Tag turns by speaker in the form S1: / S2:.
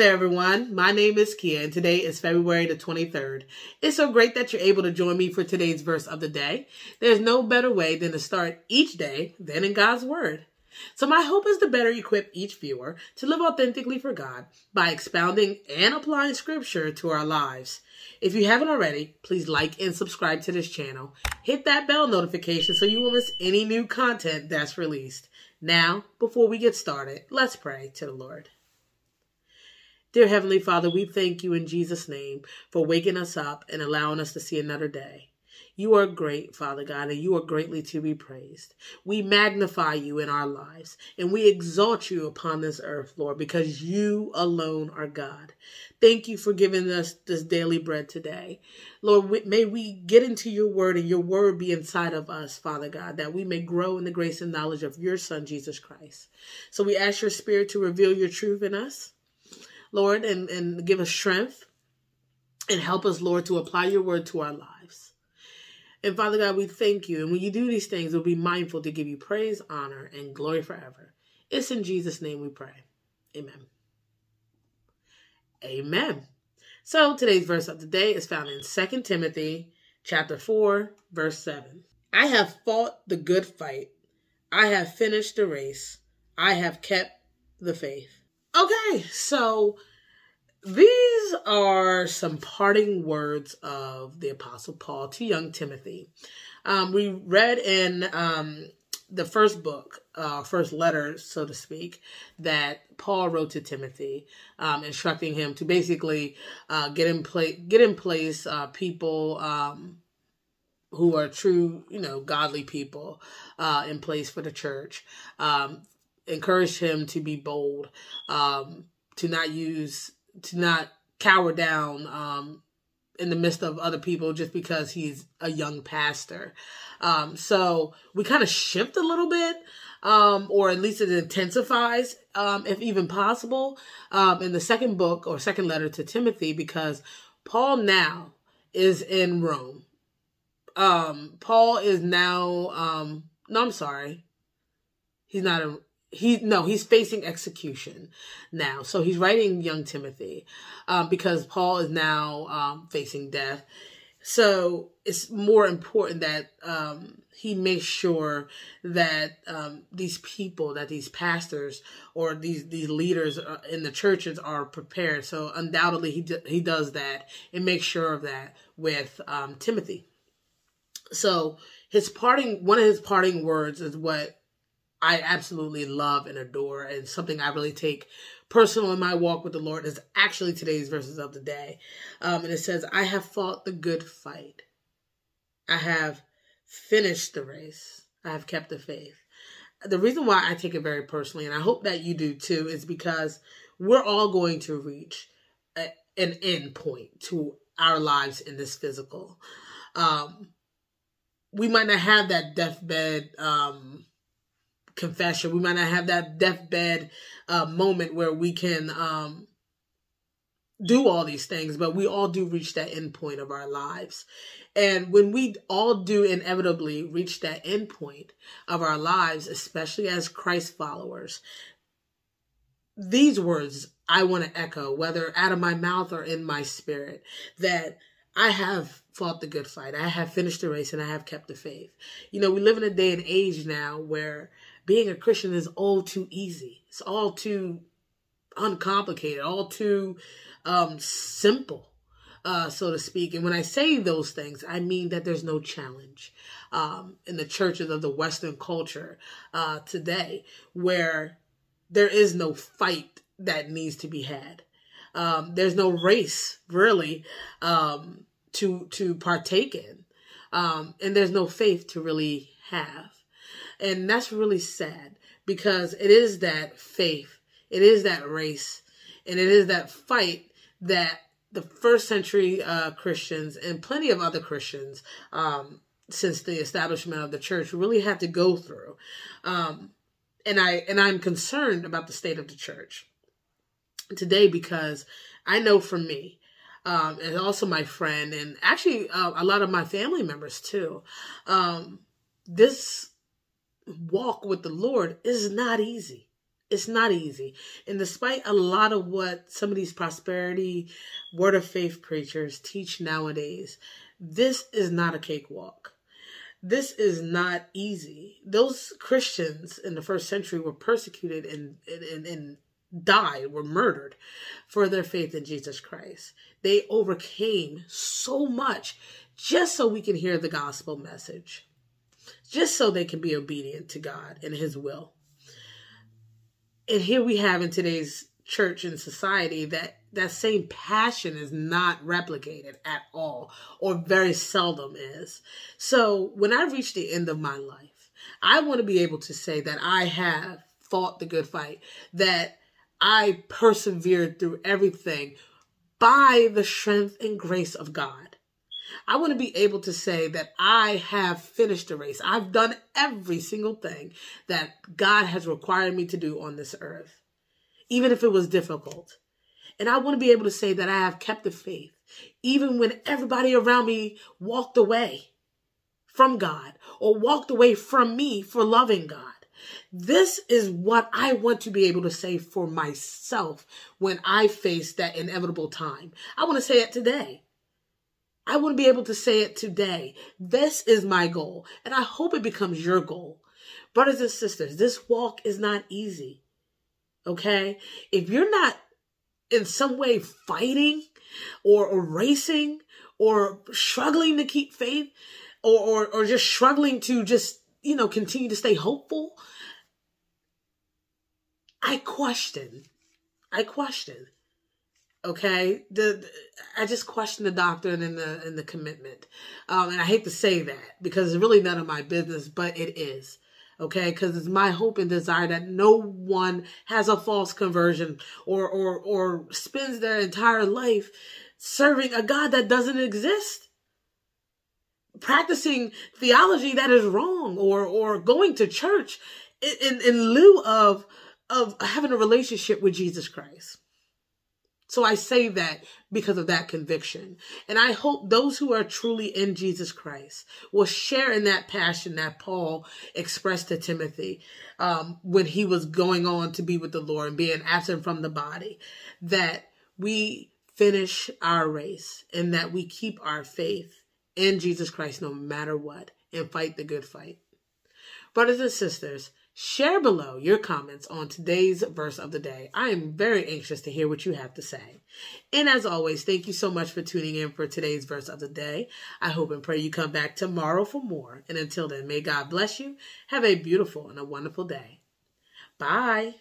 S1: there, everyone. My name is Nakia, and today is February the 23rd. It's so great that you're able to join me for today's verse of the day. There's no better way than to start each day than in God's Word. So, my hope is to better equip each viewer to live authentically for God by expounding and applying Scripture to our lives. If you haven't already, please like and subscribe to this channel. Hit that bell notification so you won't miss any new content that's released. Now, before we get started, let's pray to the Lord. Dear Heavenly Father, we thank you in Jesus' name for waking us up and allowing us to see another day. You are great, Father God, and you are greatly to be praised. We magnify you in our lives and we exalt you upon this earth, Lord, because you alone are God. Thank you for giving us this daily bread today. Lord, may we get into your word and your word be inside of us, Father God, that we may grow in the grace and knowledge of your Son, Jesus Christ. So we ask your Spirit to reveal your truth in us. Lord, and, and give us strength and help us, Lord, to apply your word to our lives. And Father God, we thank you. And when you do these things, we'll be mindful to give you praise, honor, and glory forever. It's in Jesus' name we pray. Amen. Amen. So today's verse of the day is found in 2 Timothy chapter 4, verse 7. I have fought the good fight. I have finished the race. I have kept the faith. Okay, so these are some parting words of the Apostle Paul to young Timothy. Um, we read in um, the first book, uh, first letter, so to speak, that Paul wrote to Timothy, um, instructing him to basically uh, get in place, get in place uh, people um, who are true, you know, godly people uh, in place for the church. Encouraged him to be bold, um, to not use, to not cower down um, in the midst of other people just because he's a young pastor. Um, so we kind of shift a little bit, um, or at least it intensifies, um, if even possible, um, in the second book or second letter to Timothy, because Paul now is in Rome. Um, Paul is now, um, no, I'm sorry. He's not in, he no he's facing execution now. So he's writing young timothy um, because paul is now um, facing death. So it's more important that um, he makes sure that um, these people that these pastors or these these leaders uh, in the churches are prepared. So undoubtedly he, d- he does that and makes sure of that with um, timothy. So his parting one of his parting words is what I absolutely love and adore, and something I really take personal in my walk with the Lord is actually today's verses of the day. Um, and it says, I have fought the good fight. I have finished the race. I have kept the faith. The reason why I take it very personally, and I hope that you do too, is because we're all going to reach a, an end point to our lives in this physical. Um, we might not have that deathbed um, confession. We might not have that deathbed uh, moment where we can um, do all these things, but we all do reach that end point of our lives. And when we all do inevitably reach that end point of our lives, especially as Christ followers, these words I want to echo, whether out of my mouth or in my spirit, that I have fought the good fight. I have finished the race and I have kept the faith. You know, we live in a day and age now where being a Christian is all too easy. It's all too uncomplicated, all too um, simple, uh, so to speak. And when I say those things, I mean that there's no challenge um, in the churches of the Western culture uh, today where there is no fight that needs to be had. Um, there's no race really um, to to partake in, um, and there's no faith to really have. And that's really sad because it is that faith, it is that race, and it is that fight that the first century uh, Christians and plenty of other Christians um, since the establishment of the church really had to go through. Um, and I and I'm concerned about the state of the church today because I know for me, um, and also my friend, and actually uh, a lot of my family members too, um, this walk with the Lord is not easy. It's not easy. And despite a lot of what some of these prosperity word of faith preachers teach nowadays, this is not a cakewalk. This is not easy. Those Christians in the first century were persecuted and, and, and died, were murdered for their faith in Jesus Christ. They overcame so much just so we can hear the gospel message, just so they can be obedient to God and His will. And here we have in today's church and society that that same passion is not replicated at all or very seldom is. So when I reach the end of my life, I want to be able to say that I have fought the good fight, that I persevered through everything by the strength and grace of God. I want to be able to say that I have finished the race. I've done every single thing that God has required me to do on this earth even if it was difficult. And I want to be able to say that I have kept the faith, even when everybody around me walked away from God or walked away from me for loving God. This is what I want to be able to say for myself when I face that inevitable time. I want to say it today. I wouldn't be able to say it today. This is my goal, and I hope it becomes your goal. Brothers and sisters, this walk is not easy. Okay. If you're not in some way fighting or, racing or struggling to keep faith or, or, or just struggling to just, you know, continue to stay hopeful, I question. I question. Okay, the, I just question the doctrine and the and the commitment, um, and I hate to say that because it's really none of my business, but it is okay? Because it's my hope and desire that no one has a false conversion or or or spends their entire life serving a god that doesn't exist. Practicing theology that is wrong or or going to church in in, in lieu of of having a relationship with Jesus Christ so I say that because of that conviction. And I hope those who are truly in Jesus Christ will share in that passion that Paul expressed to Timothy um, when he was going on to be with the Lord and being absent from the body, that we finish our race and that we keep our faith in Jesus Christ no matter what and fight the good fight. Brothers and sisters, Share below your comments on today's verse of the day. I am very anxious to hear what you have to say. And as always, thank you so much for tuning in for today's verse of the day. I hope and pray you come back tomorrow for more. And until then, may God bless you. Have a beautiful and a wonderful day. Bye.